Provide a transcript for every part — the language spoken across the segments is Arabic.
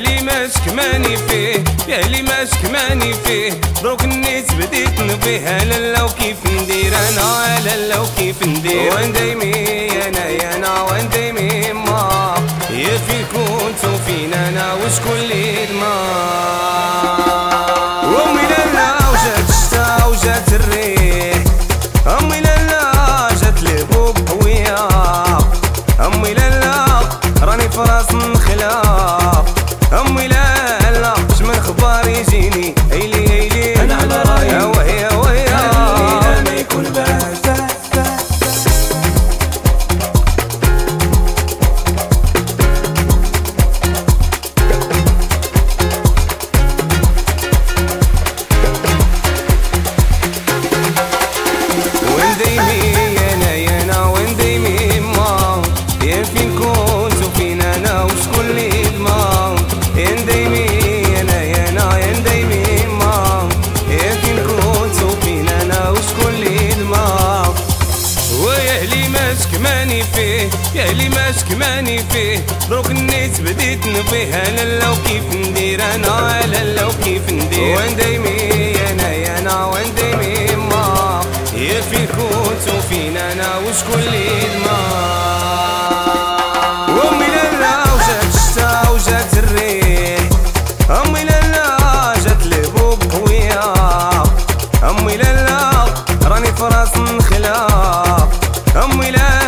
ماسك ماني فيه يا اللي ماسك ماني فيه. دروك الناس بديت نبيه لالا وكيف ندير أنا لالا وكيف ندير. وين دايمي أنا يا أنا وين دايمي ما. يا في كنت وفين أنا وشكون اللي دمار فيه. يا اللي ماشك ماني فيه. دروك النيت بديت نبيه أنا لو كيف ندير؟ أنا أنا لو كيف ندير؟ وين دايمي أنا يا أنا. وين دايمي ما. يا في كنت وفين أنا. وشكون اللي دمار أمي لالا وجات الشتا وجات الريح. أمي لالا جات أمي لالا راني في راس نخلة أمي لا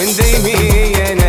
when they meet.